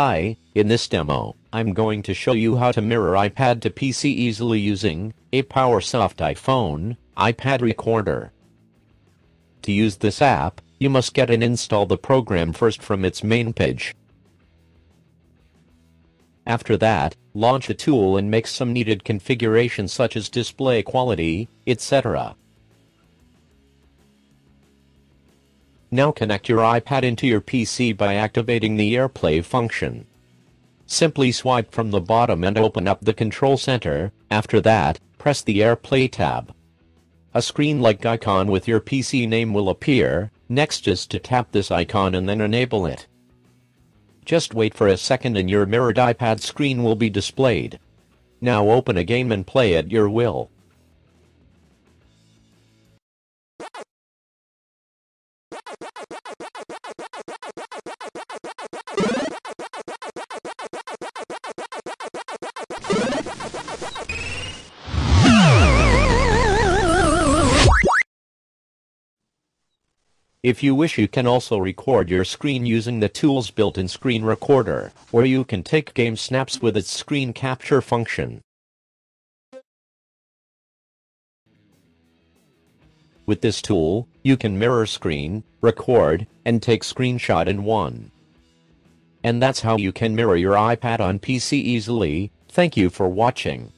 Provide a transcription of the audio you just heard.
Hi, in this demo, I'm going to show you how to mirror iPad to PC easily using Apowersoft iPhone iPad recorder. To use this app, you must get and install the program first from its main page. After that, launch the tool and make some needed configurations such as display quality, etc. Now connect your iPad into your PC by activating the AirPlay function. Simply swipe from the bottom and open up the control center, after that, press the AirPlay tab. A screen-like icon with your PC name will appear, next is to tap this icon and then enable it. Just wait for a second and your mirrored iPad screen will be displayed. Now open a game and play at your will. If you wish you can also record your screen using the tool's built-in screen recorder, or you can take game snaps with its screen capture function. With this tool, you can mirror screen, record, and take screenshot in one. And that's how you can mirror your iPad on PC easily. Thank you for watching.